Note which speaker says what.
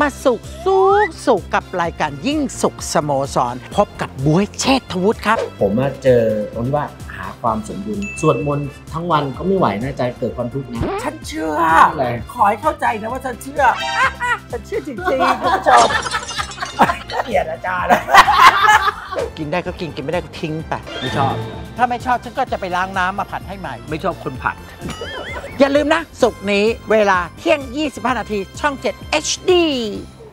Speaker 1: มาสุขสุขสุขกับรายการยิ่งสุขสโมสร พบกับบวยเชษฐวุฒิครับ
Speaker 2: ผมมาเจอตรงที่ว่าหาความสมดุลสวดมนต์ทั้งวันก็ไม่ไหวน่าจะเกิดความทุกข์นะ
Speaker 1: ฉันเชื่อ
Speaker 2: อะไร
Speaker 1: ขอให้เข้าใจนะว่าฉันเชื่อ ฉันเชื่อจริงๆคุณผู้ชม
Speaker 2: เกลียดอาจารย์นะ
Speaker 1: กินได้ก็กินกินไม่ได้ก็ทิ้งไป
Speaker 2: ไม่ชอบ
Speaker 1: ถ้าไม่ชอบฉันก็จะไปล้างน้ำมาผัดให้ใหม่
Speaker 2: ไม่ชอบคนผัด
Speaker 1: อย่าลืมนะ สุกร์นี้เวลาเที่ยง 25 นาทีช่อง 7 HD